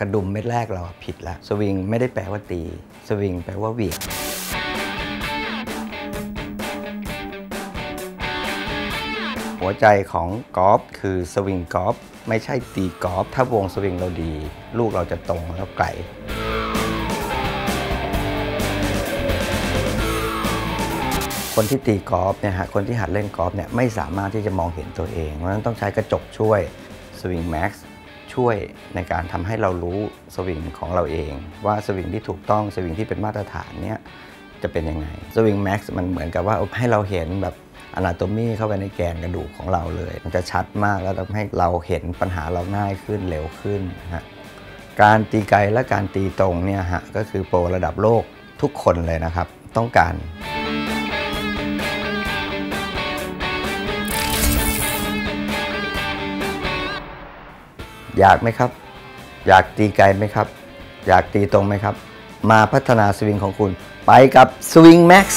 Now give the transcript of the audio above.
กระดุมเม็ดแรกเราผิดแล้วสวิงไม่ได้แปลว่าตี สวิงแปลว่าเหวี่ยงหัวใจของกอล์ฟคือสวิงกอล์ฟไม่ใช่ตีกอล์ฟถ้าวงสวิงเราดี ลูกเราจะตรงแล้วไกลคนที่ตีกอล์ฟเนี่ยฮะคนที่หัดเล่นกอล์ฟเนี่ยไม่สามารถที่จะมองเห็นตัวเองเพราะฉะนั้นต้องใช้กระจกช่วยสวิงแม็กซ์ ช่วยในการทำให้เรารู้สวิงของเราเอง ว่าสวิงที่ถูกต้องสวิงที่เป็นมาตรฐานเนี่ยจะเป็นยังไงสวิงแม็กซ์มันเหมือนกับว่าให้เราเห็นแบบอนาโตมีเข้าไปในแกนกระดูกของเราเลย มันจะชัดมากแล้วทำให้เราเห็นปัญหาเราง่ายขึ้นเร็วขึ้นฮะการตีไกลและการตีตรงเนี่ยฮะก็คือโปรระดับโลกทุกคนเลยนะครับ ต้องการ อยากไหมครับ อยากตีไกลไหมครับ อยากตีตรงไหมครับ มาพัฒนาสวิงของคุณ ไปกับ Swing Max